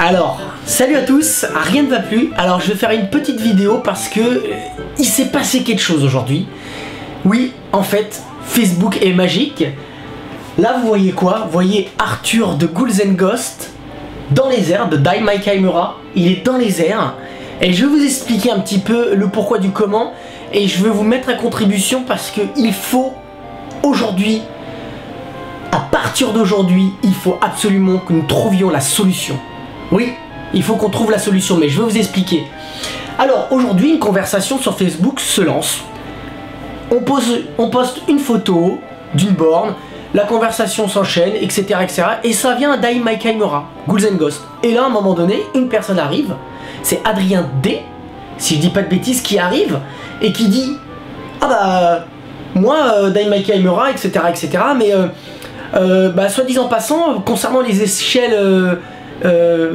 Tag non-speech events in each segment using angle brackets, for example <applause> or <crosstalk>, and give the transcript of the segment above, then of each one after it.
Alors, salut à tous, rien ne va plus. Alors je vais faire une petite vidéo parce que euh, il s'est passé quelque chose aujourd'hui. Oui, en fait, Facebook est magique. Là, vous voyez quoi? Vous voyez Arthur de Ghouls and Ghosts dans les airs de Dai Kaimura. Il est dans les airs. Et je vais vous expliquer un petit peu le pourquoi du comment. Et je vais vous mettre à contribution parce que il faut aujourd'hui, partir d'aujourd'hui, il faut absolument que nous trouvions la solution. Oui, il faut qu'on trouve la solution, mais je vais vous expliquer. Alors aujourd'hui, une conversation sur Facebook se lance. On, pose, on poste une photo d'une borne, la conversation s'enchaîne, etc., etc. Et ça vient d'Ai My Kaimura, Ghouls and Ghost. Et là, à un moment donné, une personne arrive, c'est Adrien D, si je dis pas de bêtises, qui arrive et qui dit Ah bah, moi, euh, Dai Kaimura, etc., etc., mais euh, euh, bah, soit disant passant, concernant les échelles euh, euh,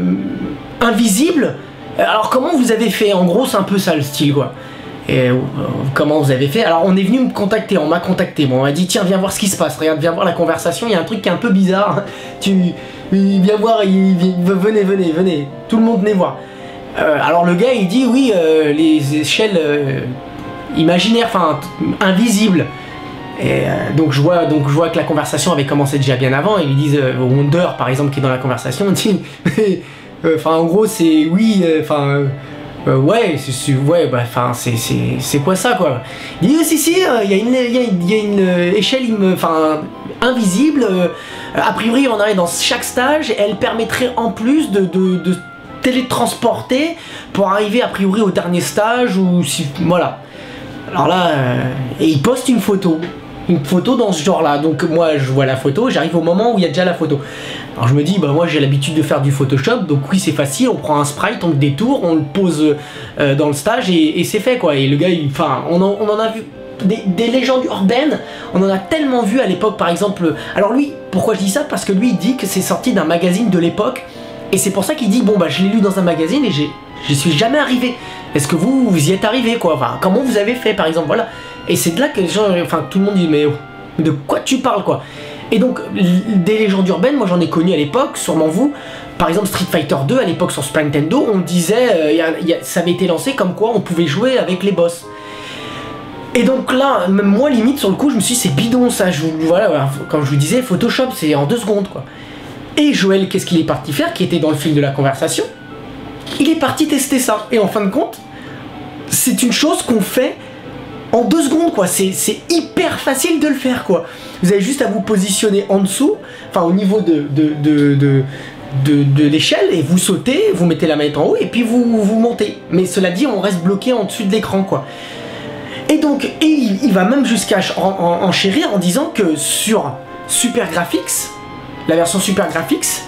invisibles, alors comment vous avez fait? En gros, c'est un peu ça le style, quoi. Euh, comment vous avez fait? Alors on est venu me contacter, on m'a contacté, bon, on m'a dit tiens viens voir ce qui se passe, regarde viens voir la conversation, il y a un truc qui est un peu bizarre, tu viens voir, venez venez venez, tout le monde venez voir. Euh, alors le gars il dit oui euh, les échelles euh, imaginaires, enfin invisibles. Et euh, donc je vois que la conversation avait commencé déjà bien avant. Ils lui disent euh, Wonder par exemple qui est dans la conversation, <laughs> dit euh, enfin en gros c'est oui enfin ouais bah c'est quoi ça quoi? Il dit si si euh, il y a une échelle invisible. a priori on arrive dans chaque stage. Elle permettrait en plus de, télétransporter pour arriver a priori au dernier stage ou si voilà. Alors là, et il poste une photo. Une photo dans ce genre-là. Donc moi, je vois la photo, j'arrive au moment où il y a déjà la photo. Alors je me dis, bah moi j'ai l'habitude de faire du Photoshop, donc oui c'est facile, on prend un sprite, on le détourne, on le pose euh, dans le stage et, c'est fait quoi. Et le gars, enfin, on, en- on en a vu des, des légendes urbaines, on en a tellement vu à l'époque par exemple. Alors lui, pourquoi je dis ça? Parce que lui il dit que c'est sorti d'un magazine de l'époque et c'est pour ça qu'il dit, bon bah je l'ai lu dans un magazine et j'ai, j'y suis jamais arrivé. Est-ce que vous, vous y êtes arrivé quoi? Enfin, comment vous avez fait par exemple? Voilà. Et c'est de là que enfin tout le monde dit, mais oh, de quoi tu parles quoi? Et donc, des légendes urbaines, moi j'en ai connu à l'époque, sûrement vous. Par exemple, Street Fighter 2 à l'époque sur Super Nintendo, on disait, euh, ça avait été lancé comme quoi on pouvait jouer avec les boss. Et donc là, même moi limite sur le coup, je me suis dit c'est bidon ça. Voilà, comme je vous disais, Photoshop c'est en deux secondes quoi. Et Joël, qu'est-ce qu'il est parti faire, qui était dans le fil de la conversation? Il est parti tester ça. Et en fin de compte, c'est une chose qu'on fait en deux secondes quoi. C'est hyper facile de le faire quoi. Vous avez juste à vous positionner en dessous, enfin au niveau de, l'échelle et vous sautez, vous mettez la manette en haut et puis vous, vous montez. Mais cela dit, on reste bloqué en dessus de l'écran quoi. Et donc, il, va même jusqu'à en, en- enchérir en disant que sur Super Graphics, la version Super Graphics,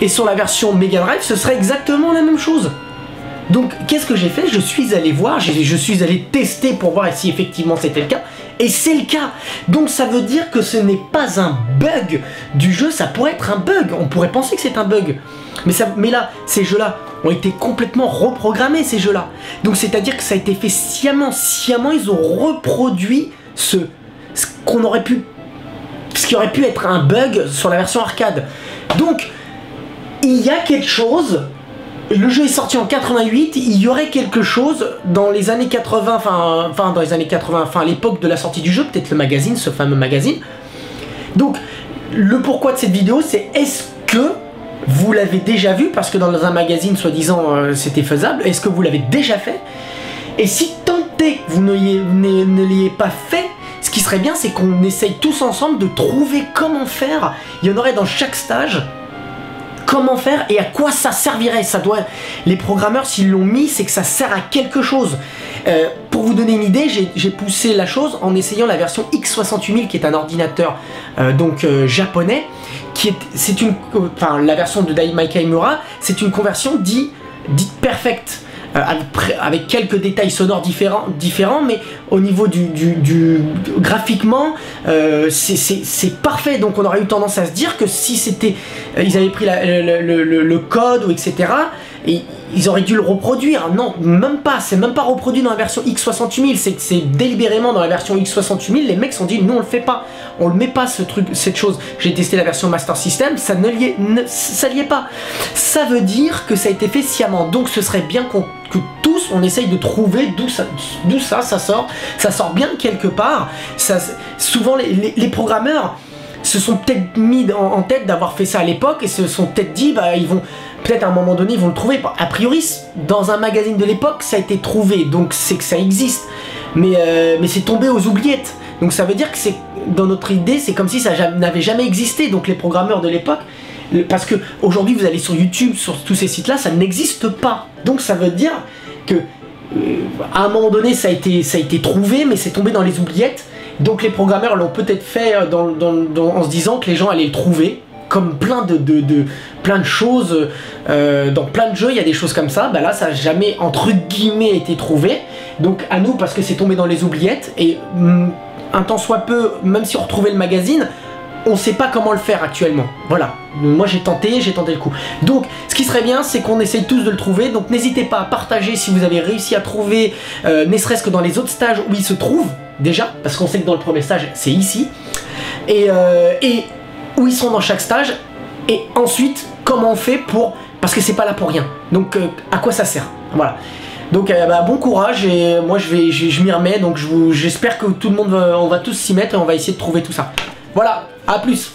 et sur la version Mega Drive, ce serait exactement la même chose. Donc, qu'est-ce que j'ai fait? Je suis allé voir, je suis allé tester pour voir si effectivement c'était le cas. Et c'est le cas. Donc, ça veut dire que ce n'est pas un bug du jeu, ça pourrait être un bug. On pourrait penser que c'est un bug. Mais, là, ces jeux-là ont été complètement reprogrammés, ces jeux-là. Donc, c'est-à-dire que ça a été fait sciemment. Sciemment, ils ont reproduit ce qu'on aurait pu. Ce qui aurait pu être un bug sur la version arcade. Donc, il y a quelque chose le jeu est sorti en 88, il y aurait quelque chose dans les années 80, enfin, dans les années 80, enfin l'époque de la sortie du jeu, peut-être le magazine, ce fameux magazine. Donc, le pourquoi de cette vidéo, c'est est-ce que vous l'avez déjà vu Parce que dans un magazine, soi-disant, euh, c'était faisable. Est-ce que vous l'avez déjà fait? Et si tant est que vous ne l'ayez pas fait, qui serait bien, c'est qu'on essaye tous ensemble de trouver comment faire. Il y en aurait dans chaque stage comment faire et à quoi ça servirait. Ça doit, les programmeurs s'ils l'ont mis, c'est que ça sert à quelque chose. Euh, pour vous donner une idée, j'ai- poussé la chose en essayant la version X68000 qui est un ordinateur euh, donc euh, japonais, qui est, c'est une, enfin la version de Dai Kaimura, c'est une conversion dit, dite perfecte. Euh, avec, quelques détails sonores différents, différents mais au niveau du, du- du- graphiquement, euh, c'est- parfait. Donc on aurait eu tendance à se dire que si c'était, euh, ils avaient pris le, code ou etc. Et ils auraient dû le reproduire. Non, même pas. C'est même pas reproduit dans la version X68000. C'est délibérément dans la version X68000. Les mecs se sont dit, nous on le fait pas. On le met pas ce truc, cette chose. J'ai testé la version Master System, ça ne liait, ne, pas. Ça veut dire que ça a été fait sciemment. Donc ce serait bien qu'on tous on essaye de trouver d'où ça, ça, ça sort. Ça sort bien quelque part. Ça, souvent les, programmeurs se sont peut-être mis en, tête d'avoir fait ça à l'époque et se sont peut-être dit bah ils vont peut-être à un moment donné ils vont le trouver. A priori dans un magazine de l'époque ça a été trouvé donc c'est que ça existe. Mais, euh, mais c'est tombé aux oubliettes. Donc ça veut dire que c'est dans notre idée c'est comme si ça n'avait jamais existé. Donc les programmeurs de l'époque parce que aujourd'hui vous allez sur YouTube sur tous ces sites là ça n'existe pas. Donc ça veut dire que euh, à un moment donné, ça a été, ça a été trouvé, mais c'est tombé dans les oubliettes. Donc les programmeurs l'ont peut-être fait euh, dans- en se disant que les gens allaient le trouver. Comme plein de, plein de choses, euh, dans plein de jeux, il y a des choses comme ça. Bah là, ça n'a jamais, entre guillemets, été trouvé. Donc à nous, parce que c'est tombé dans les oubliettes. Et hum, un temps soit peu, même si on retrouvait le magazine, on sait pas comment le faire actuellement. Voilà. Moi j'ai tenté, j'ai tenté le coup. Donc ce qui serait bien, c'est qu'on essaye tous de le trouver. Donc n'hésitez pas à partager si vous avez réussi à trouver, euh, ne serait-ce que dans les autres stages où il se trouve déjà, parce qu'on sait que dans le premier stage c'est ici. Et, euh, où ils sont dans chaque stage. Et ensuite, comment on fait pour... Parce que c'est pas là pour rien. Donc euh, à quoi ça sert? Voilà. Donc euh, bah, bon courage et moi je vais je, m'y remets donc j'espère que tout le monde va, on va tous s'y mettre et on va essayer de trouver tout ça. Voilà, a plus.